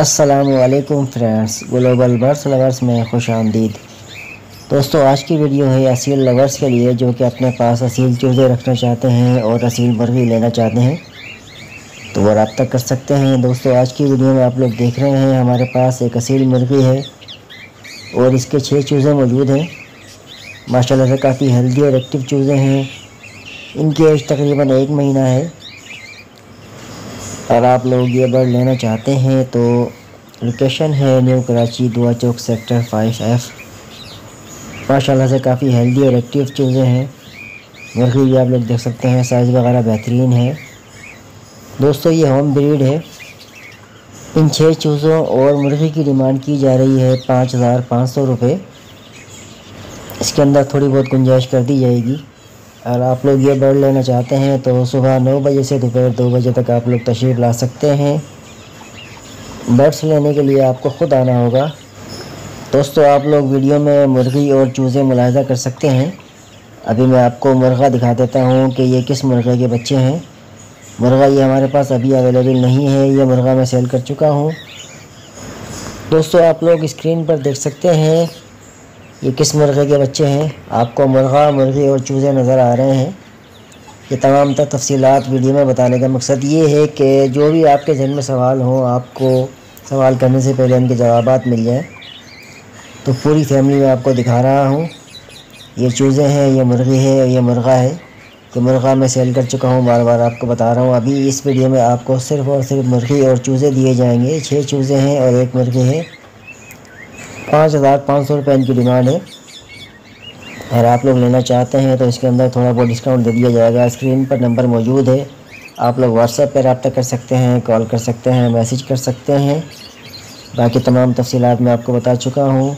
असलकुम friends global birds lovers में खुश आमदीद। दोस्तों, आज की वीडियो है असील लवर्स के लिए, जो कि अपने पास असील चूज़े रखना चाहते हैं और असील मुर्गी लेना चाहते हैं। तो वो रबता कर सकते हैं। दोस्तों, आज की वीडियो में आप लोग देख रहे हैं, हमारे पास एक असील मुर्गी है और इसके छः चूज़े मौजूद हैं। माशाल्लाह से काफ़ी हेल्दी और एक्टिव चूज़े हैं। इनकी एज तकरीबन एक महीना है। अगर आप लोग ये बर्ड लेना चाहते हैं तो लोकेशन है न्यू कराची, दुआ चौक सेक्टर फाइव एफ़ माशाल्लाह से काफ़ी हेल्दी और एक्टिव चीज़ें हैं। मुर्गी भी आप लोग देख सकते हैं साइज़ वगैरह बेहतरीन है। दोस्तों, ये होम ब्रीड है। इन छः चूज़ों और मुर्गी की डिमांड की जा रही है पाँच हज़ार पाँच सौ रुपये इसके अंदर थोड़ी बहुत गुंजाइश कर दी जाएगी। अगर आप लोग ये बर्ड लेना चाहते हैं तो सुबह नौ बजे से दोपहर दो बजे तक आप लोग तशरीफ़ ला सकते हैं। बर्ड्स लेने के लिए आपको ख़ुद आना होगा। दोस्तों, आप लोग वीडियो में मुर्गी और चूज़े मुलाजा कर सकते हैं। अभी मैं आपको मुर्गा दिखा देता हूँ कि ये किस मुर्गे के बच्चे हैं। मुर्गा ये हमारे पास अभी अवेलेबल नहीं है, ये मुर्गा मैं सेल कर चुका हूँ। दोस्तों, आप लोग स्क्रीन पर देख सकते हैं ये किस मुर्गे के बच्चे हैं? आपको मुर्गा, मुर्गी और चूज़े नज़र आ रहे हैं। ये तमाम तर तफसीलात वीडियो में बताने का मकसद ये है कि जो भी आपके जहन में सवाल हो, आपको सवाल करने से पहले उनके जवाब मिल जाएँ। तो पूरी फैमिली में आपको दिखा रहा हूँ, ये चूज़े हैं, ये मुर्गी है, ये मुर्गा है। तो मुर्गा मैं सेल कर चुका हूँ बार बार आपको बता रहा हूँ। अभी इस वीडियो में आपको सिर्फ़ और सिर्फ़ मुर्गी और चूज़े दिए जाएँगे। छः चूज़े हैं और एक मुर्गी है। पाँच हज़ार पाँच सौ रुपये इनकी डिमांड है। अगर आप लोग लेना चाहते हैं तो इसके अंदर थोड़ा बहुत डिस्काउंट दे दिया जाएगा। स्क्रीन पर नंबर मौजूद है। आप लोग व्हाट्सएप पर रबता कर सकते हैं, कॉल कर सकते हैं, मैसेज कर सकते हैं। बाकी तमाम तफसीत मैं आपको बता चुका हूँ।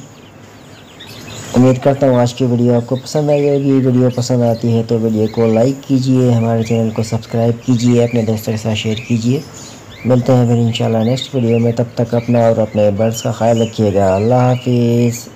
उम्मीद करता हूँ आज की वीडियो आपको पसंद आई होगी। वीडियो पसंद आती है तो वीडियो को लाइक कीजिए, हमारे चैनल को सब्सक्राइब कीजिए, अपने दोस्तों के साथ शेयर कीजिए। मिलते हैं फिर इंशाल्लाह नेक्स्ट वीडियो में, तब तक अपना और अपने बर्ड्स का ख्याल रखिएगा। अल्लाह हाफिज़।